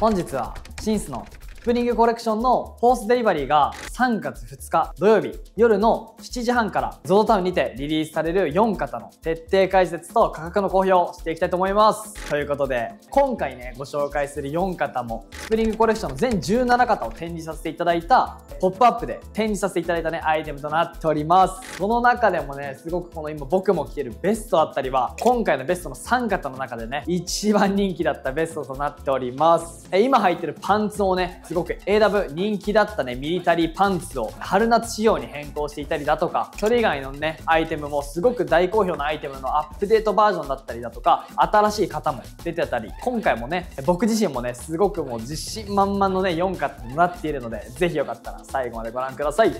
本日はシンスのスプリングコレクションのフォースデリバリーが3月2日土曜日夜の7時半から ZOZO タウンにてリリースされる4型の徹底解説と価格の公表をしていきたいと思います。ということで今回ねご紹介する4型もスプリングコレクションの全17型を展示させていただいたポップアップで展示させていただいたねアイテムとなっております。その中でもねすごくこの今僕も着てるベストだったりは今回のベストの3型の中でね一番人気だったベストとなっております。今履いてるパンツをねすごく AW 人気だったね、ミリタリーパンツを春夏仕様に変更していたりだとか、それ以外のね、アイテムもすごく大好評なアイテムのアップデートバージョンだったりだとか、新しい方も出てたり、今回もね、僕自身もね、すごくもう自信満々のね、4型となっているので、ぜひよかったら最後までご覧ください。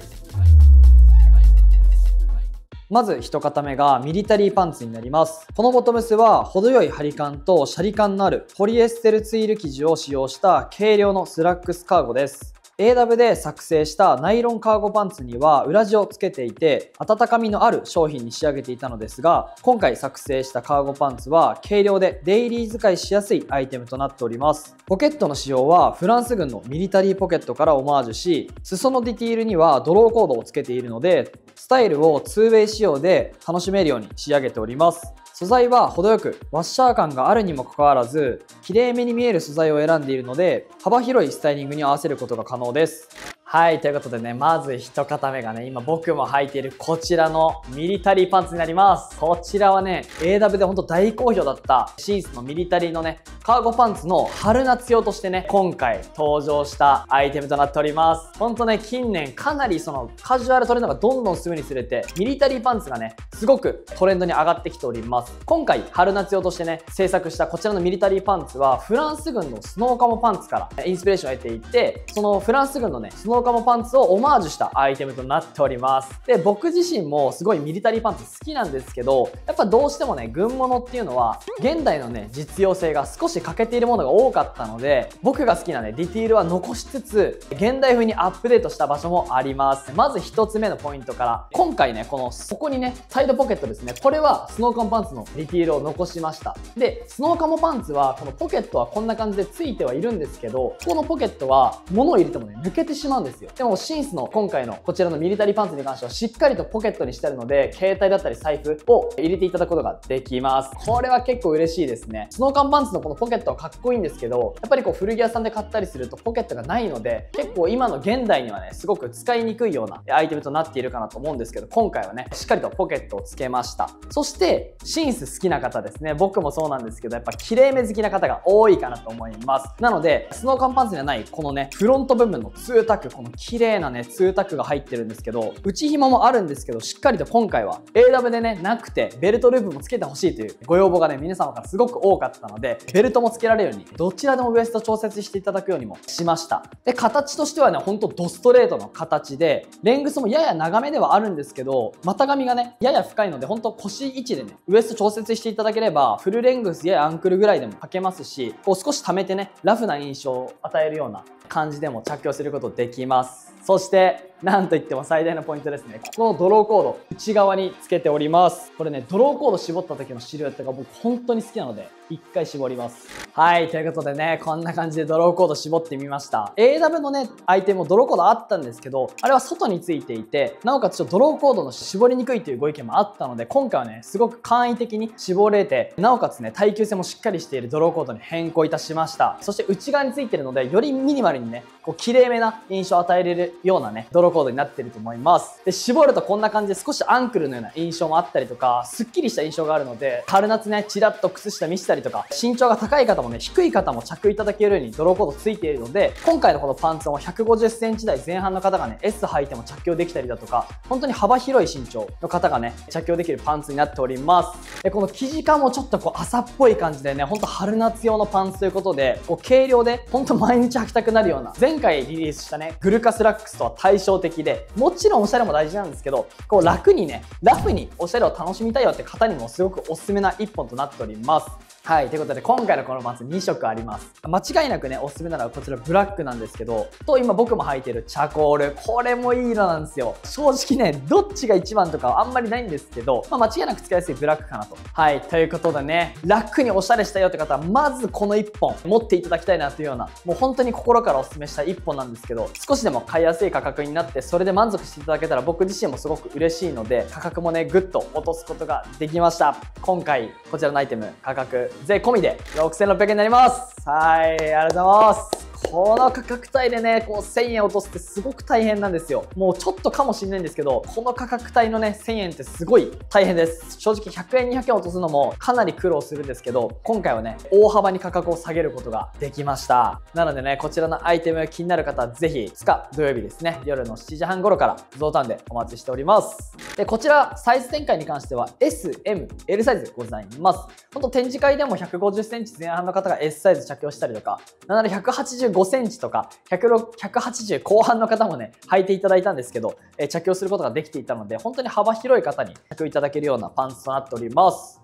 まず一型目がミリタリーパンツになります。このボトムスは程よい張り感とシャリ感のあるポリエステルツイール生地を使用した軽量のスラックスカーゴです。AW で作成したナイロンカーゴパンツには裏地をつけていて温かみのある商品に仕上げていたのですが今回作成したカーゴパンツは軽量でデイリー使いしやすいアイテムとなっております。ポケットの仕様はフランス軍のミリタリーポケットからオマージュし裾のディティールにはドローコードをつけているのでスタイルを 2way 仕様で楽しめるように仕上げております。素材は程よくワッシャー感があるにもかかわらずきれいめに見える素材を選んでいるので幅広いスタイリングに合わせることが可能です。はい、ということでね、まず一型目がね、今僕も履いているこちらのミリタリーパンツになります。こちらはね、AW でほんと大好評だったシンスのミリタリーのね、カーゴパンツの春夏用としてね、今回登場したアイテムとなっております。ほんとね、近年かなりそのカジュアルトレンドがどんどん進むにつれて、ミリタリーパンツがね、すごくトレンドに上がってきております。今回春夏用としてね、制作したこちらのミリタリーパンツは、フランス軍のスノーカモパンツからインスピレーションを得ていて、そのフランス軍のね、スノーカモパンツをオマージュしたアイテムとなっております。で、僕自身もすごいミリタリーパンツ好きなんですけど、やっぱどうしてもね、軍物っていうのは、現代のね、実用性が少し欠けているものが多かったので、僕が好きなね、ディティールは残しつつ、現代風にアップデートした場所もあります。まず1つ目のポイントから、今回ね、この、ここにね、サイドポケットですね。これはスノーカモパンツのディティールを残しました。で、スノーカモパンツは、このポケットはこんな感じで付いてはいるんですけど、ここのポケットは物を入れてもね、抜けてしまうんですよ。でも、シンスの今回のこちらのミリタリーパンツに関してはしっかりとポケットにしてあるので、携帯だったり財布を入れていただくことができます。これは結構嬉しいですね。スノーカンパンツのこのポケットはかっこいいんですけど、やっぱりこう古着屋さんで買ったりするとポケットがないので、結構今の現代にはね、すごく使いにくいようなアイテムとなっているかなと思うんですけど、今回はね、しっかりとポケットをつけました。そして、シンス好きな方ですね。僕もそうなんですけど、やっぱ綺麗め好きな方が多いかなと思います。なので、スノーカンパンツにはないこのね、フロント部分のツータック、この綺麗なね、ツータックが入ってるんですけど、内紐もあるんですけど、しっかりと今回は AW でね、なくて、ベルトループもつけてほしいというご要望がね、皆様からすごく多かったので、ベルトもつけられるように、どちらでもウエスト調節していただくようにもしました。で、形としてはね、ほんとドストレートの形で、レングスもやや長めではあるんですけど、股上がね、やや深いので、ほんと腰位置でね、ウエスト調節していただければ、フルレングスややアンクルぐらいでも履けますし、こう少し溜めてね、ラフな印象を与えるような感じでも着用することできます。そして、なんといっても最大のポイントですね。ここのドローコード、内側につけております。これね、ドローコード絞った時のシルエットが僕本当に好きなので、一回絞ります。はい、ということでね、こんな感じでドローコード絞ってみました。AW のね、アイテムもドローコードあったんですけど、あれは外についていて、なおかつちょっとドローコードの絞りにくいというご意見もあったので、今回はね、すごく簡易的に絞れて、なおかつね、耐久性もしっかりしているドローコードに変更いたしました。そして内側についてるので、よりミニマルにね、こう綺麗めな印象を与えれるようなね、ドローコードになってると思います。で、絞るとこんな感じで少しアンクルのような印象もあったりとか、すっきりした印象があるので、春夏ね、チラッと靴下見せたりとか、身長が高い方もね、低い方も着用いただけるようにドローコードついているので、今回のこのパンツも150センチ台前半の方がね、S 履いても着用できたりだとか、本当に幅広い身長の方がね、着用できるパンツになっております。で、この生地感もちょっとこう朝っぽい感じでね、ほんと春夏用のパンツということで、こう軽量で、ほんと毎日履きたくなるような、前回リリースしたね、グルカスラックックスとは対照的で、もちろんおしゃれも大事なんですけど、こう楽にね、ラフにおしゃれを楽しみたいよって方にもすごくおすすめな一本となっております。はい、ということで今回のこのパンツ2色あります。間違いなくね、おすすめなのはこちらブラックなんですけど、と今僕も履いてるチャコール。これもいい色なんですよ。正直ね、どっちが一番とかはあんまりないんですけど、まあ、間違いなく使いやすいブラックかなと。はい、ということでね、楽におしゃれしたよって方は、まずこの1本持っていただきたいなというような、もう本当に心からおすすめした1本なんですけど、少しでも買いやすい価格になって、それで満足していただけたら僕自身もすごく嬉しいので、価格もね、ぐっと落とすことができました。今回、こちらのアイテム、価格、税込みで6600円になります。はいありがとうございます。この価格帯でね、こう1000円落とすってすごく大変なんですよ。もうちょっとかもしれないんですけど、この価格帯のね、1000円ってすごい大変です。正直100円、200円落とすのもかなり苦労するんですけど、今回はね、大幅に価格を下げることができました。なのでね、こちらのアイテム気になる方はぜひ、2日土曜日ですね、夜の7時半頃からゾウタウンでお待ちしております。で、こちら、サイズ展開に関しては S、M、L サイズでございます。ほんと展示会でも150センチ前半の方が S サイズ着用したりとか、なんなら185センチとか180後半の方もね、履いていただいたんですけど、え着用することができていたので、本当に幅広い方に着用いただけるようなパンツとなっております。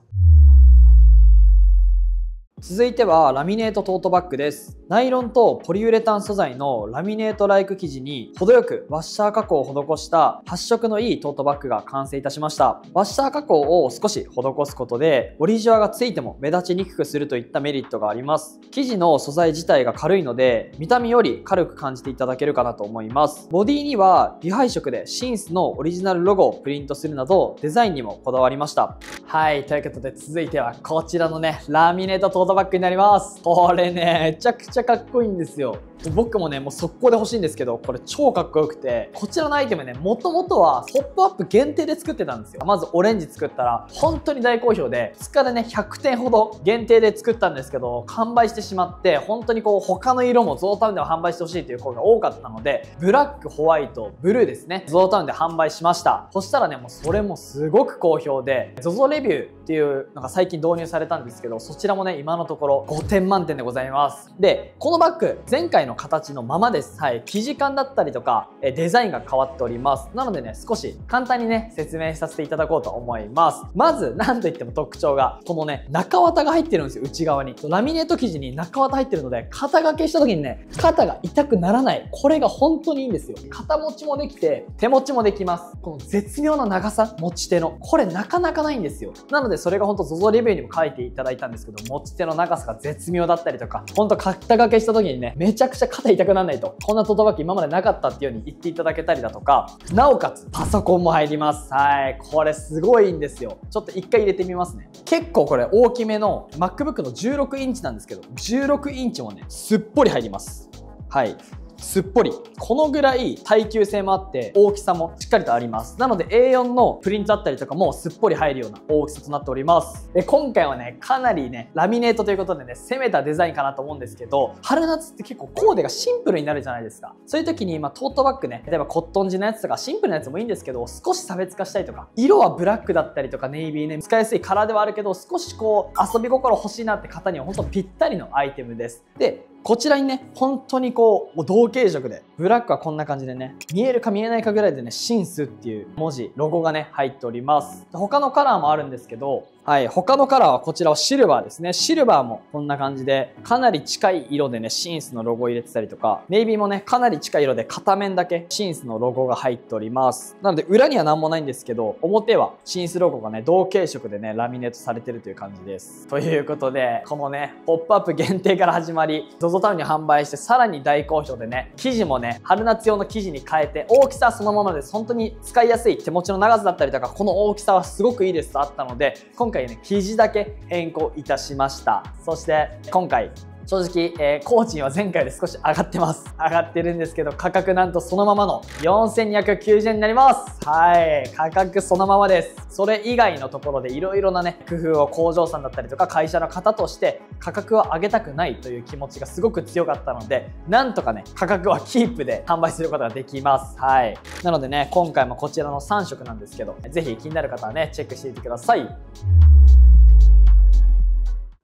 続いてはラミネートトートバッグです。ナイロンとポリウレタン素材のラミネートライク生地に程よくワッシャー加工を施した発色のいいトートバッグが完成いたしました。ワッシャー加工を少し施すことで、オリジュアがついても目立ちにくくするといったメリットがあります。生地の素材自体が軽いので、見た目より軽く感じていただけるかなと思います。ボディには美配色でシンスのオリジナルロゴをプリントするなど、デザインにもこだわりました。はい、ということで続いてはこちらのね、ラミネートトートバッグバッグになります。これね、めちゃくちゃかっこいいんですよ。僕もね、もう速攻で欲しいんですけど、これ超かっこよくて、こちらのアイテムね、もともとはポップアップ限定で作ってたんですよ。まずオレンジ作ったら、本当に大好評で、2日でね、100点ほど限定で作ったんですけど、完売してしまって、本当にこう、他の色もゾウタウンでは販売してほしいという声が多かったので、ブラック、ホワイト、ブルーですね、ゾウタウンで販売しました。そしたらね、もうそれもすごく好評で、ZOZO レビューっていうのが最近導入されたんですけど、そちらもね、今のところ5点満点でございます。で、このバッグ、前回の形のままです。はい。生地感だったりとか、えデザインが変わっております。なのでね、少し簡単にね、説明させていただこうと思います。まず、なんといっても特徴が、このね、中綿が入ってるんですよ、内側に。ラミネート生地に中綿入ってるので、肩掛けした時にね、肩が痛くならない。これが本当にいいんですよ。肩持ちもできて、手持ちもできます。この絶妙な長さ、持ち手の。これなかなかないんですよ。なので、それが本当 ZOZO レビューにも書いていただいたんですけど、持ち手の長さが絶妙だったりとか、ほんと肩掛けした時にね、めちゃくちゃ肩痛くならないと。とこんなトートバッグ今までなかったっていう風に言っていただけたりだとか。なおかつパソコンも入ります。はい。これすごいんですよ。ちょっと一回入れてみますね。結構これ大きめの MacBook の16インチなんですけど16インチもねすっぽり入ります。はい。すっぽり。このぐらい耐久性もあって大きさもしっかりとあります。なので A4 のプリントだったりとかもすっぽり入るような大きさとなっております。で今回はねかなりねラミネートということでね攻めたデザインかなと思うんですけど春夏って結構コーデがシンプルになるじゃないですか。そういう時に今トートバッグね例えばコットン地のやつとかシンプルなやつもいいんですけど少し差別化したいとか色はブラックだったりとかネイビーね使いやすいカラーではあるけど少しこう遊び心欲しいなって方には本当ぴったりのアイテムです。でこちらにね、本当にこう、同系色で、ブラックはこんな感じでね、見えるか見えないかぐらいでね、シンスっていう文字、ロゴがね、入っております。他のカラーもあるんですけど、はい、他のカラーはこちらはシルバーですね。シルバーもこんな感じで、かなり近い色でね、シンスのロゴを入れてたりとか、ネイビーもね、かなり近い色で片面だけシンスのロゴが入っております。なので、裏には何もないんですけど、表はシンスロゴがね、同系色でね、ラミネートされてるという感じです。ということで、このね、ポップアップ限定から始まり、ZOZO タウンに販売してさらに大好評でね、生地もね、春夏用の生地に変えて、大きさはそのままです。本当に使いやすい手持ちの長さだったりとか、この大きさはすごくいいですとあったので、今回回ね、生地だけ変更いたしました。そして今回正直、えー、工賃は前回で少し上がってます。上がってるんですけど、価格なんとそのままの4290円になります。はい。価格そのままです。それ以外のところでいろいろなね、工夫を工場さんだったりとか会社の方として価格を上げたくないという気持ちがすごく強かったので、なんとかね、価格はキープで販売することができます。はい。なのでね、今回もこちらの3色なんですけど、ぜひ気になる方はね、チェックしてみてください。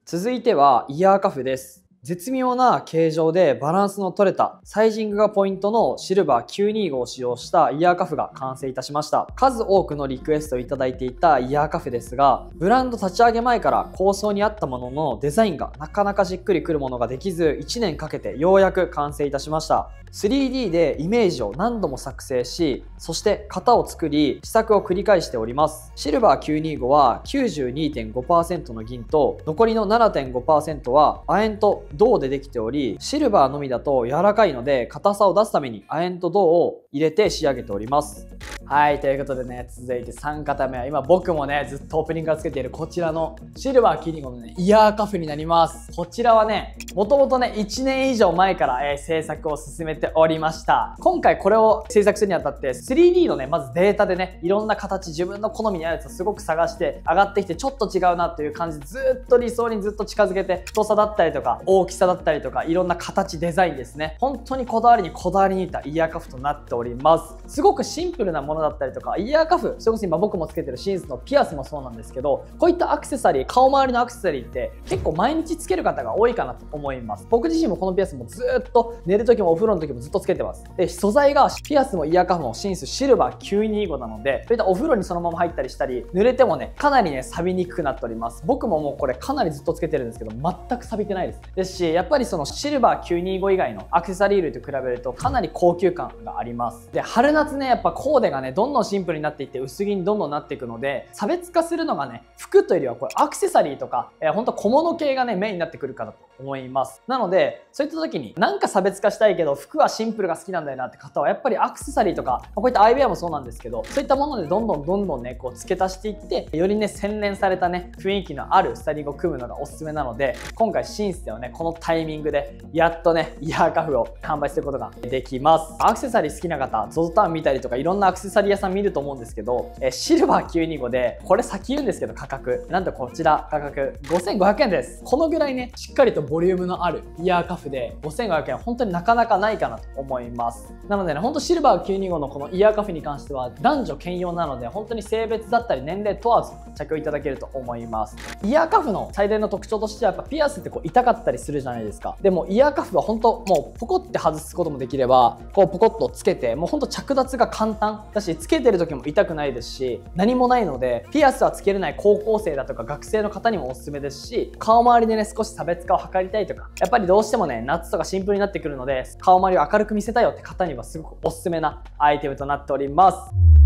続いてはイヤーカフです。絶妙な形状でバランスの取れたサイジングがポイントのシルバー925を使用したイヤーカフが完成いたしました。数多くのリクエストをいただいていたイヤーカフですがブランド立ち上げ前から構想にあったもののデザインがなかなかじっくりくるものができず1年かけてようやく完成いたしました。3D でイメージを何度も作成しそして型を作り試作を繰り返しております。シルバー925は92.5%の銀と残りの7.5%は亜鉛と銅でできておりシルバーのみだと柔らかいので硬さを出すために亜鉛と銅を入れて仕上げております。はいということでね続いて3型目は今僕もねずっとオープニングからつけているこちらのシルバーキリンゴのねイヤーカフになります。こちらはねもともとね1年以上前から、えー、制作を進めておりました。今回これを制作するにあたって 3D のねまずデータでねいろんな形自分の好みに合うやつをすごく探して上がってきてちょっと違うなという感じずっと理想にずっと近づけて太さだったりとか大きさだったりとかいろんな形デザインですね。本当にこだわりにこだわりにいたイヤーカフとなっております。すごくシンプルなものだったりとかイヤーカフそれこそ今僕もつけてるシンスのピアスもそうなんですけどこういったアクセサリー顔周りのアクセサリーって結構毎日つける方が多いかなと思います。僕自身もこのピアスもずっと寝る時もお風呂の時もずっとつけてます。で素材がピアスもイヤーカフもシンスシルバー925なのでそういったお風呂にそのまま入ったりしたり濡れてもねかなりね錆びにくくなっております。僕ももうこれかなりずっとつけてるんですけど全く錆びてないです。ですしやっぱりそのシルバー925以外のアクセサリー類と比べるとかなり高級感があります。で春夏ねやっぱコーデがねどんどんシンプルになっていって薄着にどんどんなっていくので差別化するのがね服というよりはこれアクセサリーとか、えー、ほんと小物系がねメインになってくるかなと。思います。なのでそういった時になんか差別化したいけど服はシンプルが好きなんだよなって方はやっぱりアクセサリーとかこういったアイウェアもそうなんですけどそういったものでどんどんどんどんねこう付け足していってよりね洗練されたね雰囲気のあるスタイリングを組むのがおすすめなので今回シンスではねこのタイミングでやっとねイヤーカフを販売することができます。アクセサリー好きな方 ZOZO タウン見たりとかいろんなアクセサリー屋さん見ると思うんですけどえシルバー925でこれ先言うんですけど価格。なんとこちら価格5500円です。このぐらいねしっかりとボリュームのあるイヤーカフで5500円本当になかなかないかなと思います。なのでねほんとシルバー925のこのイヤーカフに関しては男女兼用なので本当に性別だったり年齢問わず着用いただけると思います。イヤーカフの最大の特徴としてはやっぱピアスってこう痛かったりするじゃないですか。でもイヤーカフは本当もうポコって外すこともできればこうポコッとつけてもうほんと着脱が簡単だしつけてる時も痛くないですし何もないのでピアスはつけれない高校生だとか学生の方にもおすすめですし顔周りでね少し差別化を図りたいとかやっぱりどうしてもね夏とかシンプルになってくるので顔周りを明るく見せたいよって方にはすごくおすすめなアイテムとなっております。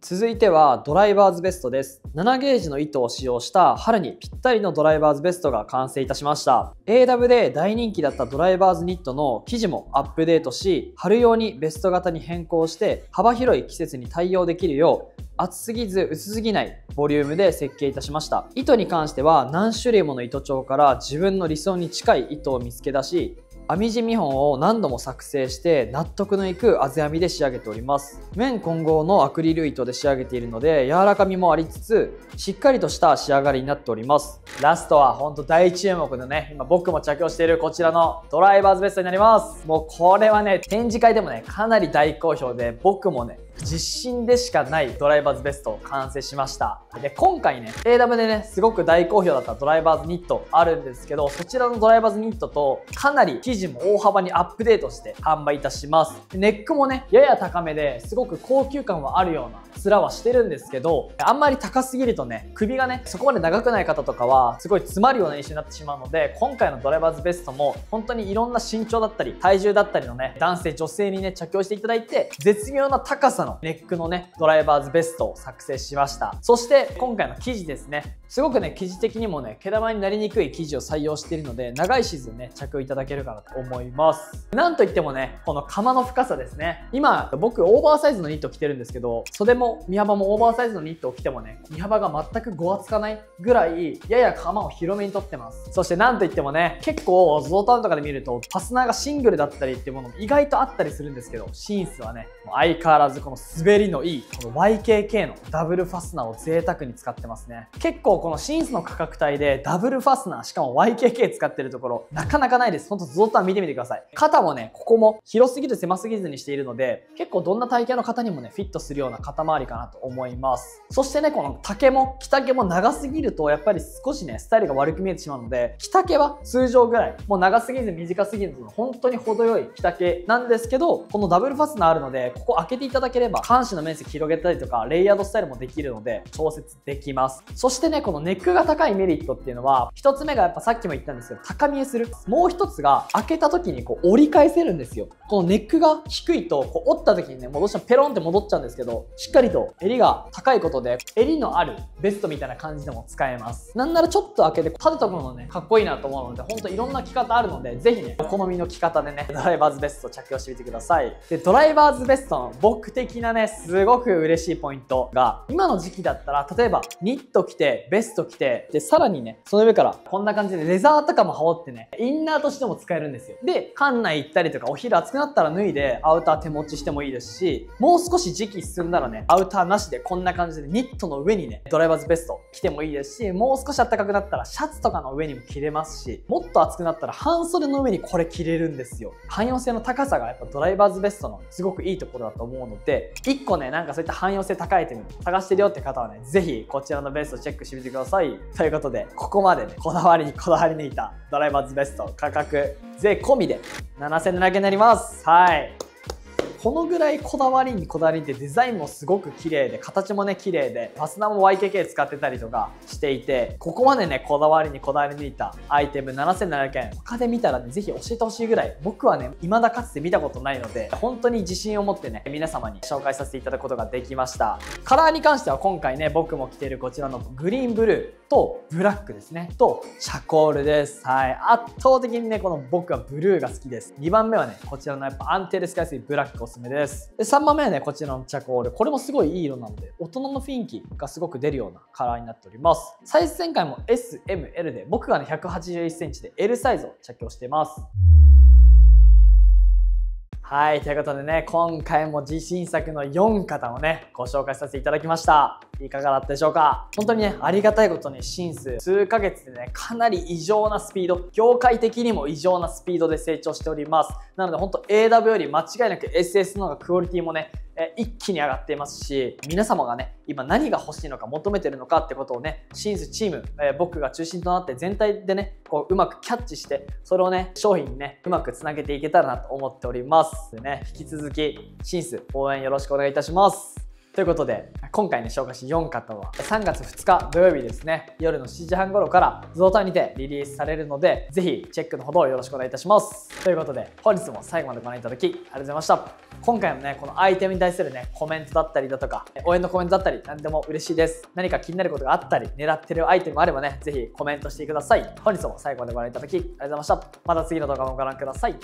続いてはドライバーズベストです。7ゲージの糸を使用した春にぴったりのドライバーズベストが完成いたしました。AW で大人気だったドライバーズニットの生地もアップデートし、春用にベスト型に変更して幅広い季節に対応できるよう厚すぎず薄すぎないボリュームで設計いたしました糸に関しては何種類もの糸帳から自分の理想に近い糸を見つけ出し編み地見本を何度も作成して納得のいくあぜ編みで仕上げております。面混合のアクリル糸で仕上げているので柔らかみもありつつしっかりとした仕上がりになっております。ラストは本当大注目のね今僕も着用しているこちらのドライバーズベストになります。もうこれはね展示会でもねかなり大好評で僕もね自信でしかないドライバーズベストを完成しました。で今回ね AW でねすごく大好評だったドライバーズニットあるんですけどそちらのドライバーズニットとかなり生地も大幅にアップデートして販売いたします。ネックもねやや高めですごく高級感はあるような面はしてるんですけどあんまり高すぎるとね首がねそこまで長くない方とかはすごい詰まるような印象になってしまうので今回のドライバーズベストも本当にいろんな身長だったり体重だったりのね男性女性にね着用していただいて絶妙な高さのネックのねドライバーズベストを作成しました。そして今回の生地ですね。すごくね生地的にもね毛玉になりにくい生地を採用しているので長いシーズンね着用いただけるかなと思います。なんといってもねこの釜の深さですね。今僕オーバーサイズのニット着てるんですけど袖も身幅もオーバーサイズのニットを着てもね身幅が全くごわつかないぐらいやや釜を広めにとってます。そしてなんといってもね結構ゾータウンとかで見るとファスナーがシングルだったりっていうものも意外とあったりするんですけどシンスはね相変わらずこの滑りのいいこの YKK のダブルファスナーを贅沢に使ってますね。結構このシンスの価格帯でダブルファスナーしかも YKK 使ってるところなかなかないです。ほんとゾータン見てみてください。肩もねここも広すぎず狭すぎずにしているので結構どんな体型の方にもねフィットするような肩周りかなと思います。そしてねこの丈も着丈も長すぎるとやっぱり少しねスタイルが悪く見えてしまうので着丈は通常ぐらい。もう長すぎず短すぎず本当に程よい着丈なんですけどこのダブルファスナーあるのでここ開けていただければ半身の面積広げたりとかレイヤードスタイルもできるので調節できます。そしてねこのネックが高いメリットっていうのは1つ目がやっぱさっきも言ったんですけど高見えする。もう1つが開けた時にこう折り返せるんですよ。このネックが低いとこう折った時にねもうどうしてもペロンって戻っちゃうんですけどしっかりと襟が高いことで襟のあるベストみたいな感じでも使えます。なんならちょっと開けて立てとくのねかっこいいなと思うので本当いろんな着方あるのでぜひねお好みの着方でねドライバーズベスト着用してみてください。でドライバーズベストの僕的なねすごく嬉しいポイントが今の時期だったら例えばニット着てベベスト着てでさらにねその上からこんな感じでレザーとかも羽織ってねインナーとしても使えるんですよ。で館内行ったりとかお昼暑くなったら脱いでアウター手持ちしてもいいですしもう少し時期進んだらねアウターなしでこんな感じでニットの上にねドライバーズベスト着てもいいですしもう少し暖かくなったらシャツとかの上にも着れますしもっと暑くなったら半袖の上にこれ着れるんですよ。汎用性の高さがやっぱドライバーズベストのすごくいいところだと思うので1個ねなんかそういった汎用性高いアイテム探してるよって方はね是非こちらのベストチェックしてみてください。ください。ということでここまでねこだわりにこだわり抜いたドライバーズベスト価格税込みで7700円になります。はい。このぐらいこだわりにこだわりってデザインもすごく綺麗で形もね綺麗でファスナーも YKK 使ってたりとかしていてここまでねこだわりにこだわり抜いたアイテム7700円。他で見たらねぜひ教えてほしいぐらい僕はね未だかつて見たことないので本当に自信を持ってね皆様に紹介させていただくことができました。カラーに関しては今回ね僕も着ているこちらのグリーンブルーとブラックですね。とシャコールです。はい。圧倒的にねこの僕はブルーが好きです。2番目はねこちらのやっぱ安定で使いやすいブラックおすすめです。で3番目はねこちらのチャコール。これもすごいいい色なので大人の雰囲気がすごく出るようなカラーになっております。サイズ展開も SML で僕がね 181cm で L サイズを着用しています。はい、ということでね、今回も自信作の4方をね、ご紹介させていただきました。いかがだったでしょうか？本当にね、ありがたいことにシンス、数ヶ月でね、かなり異常なスピード、業界的にも異常なスピードで成長しております。なので本当 AW より間違いなく SS の方がクオリティもね、え一気に上がっていますし、皆様がね、今何が欲しいのか求めてるのかってことをね、シンスチーム、え僕が中心となって全体でね、こううまくキャッチして、それをね、商品にね、うまくつなげていけたらなと思っております。でね、引き続き、シンス応援よろしくお願いいたします。ということで、今回ね、紹介した4型は、3月2日土曜日ですね、夜の7時半頃から、ゾータにてリリースされるので、ぜひチェックのほどよろしくお願いいたします。ということで、本日も最後までご覧いただき、ありがとうございました。今回もね、このアイテムに対するね、コメントだったりだとか、応援のコメントだったり、何でも嬉しいです。何か気になることがあったり、狙ってるアイテムあればね、是非コメントしてください。本日も最後までご覧いただき、ありがとうございました。また次の動画もご覧ください。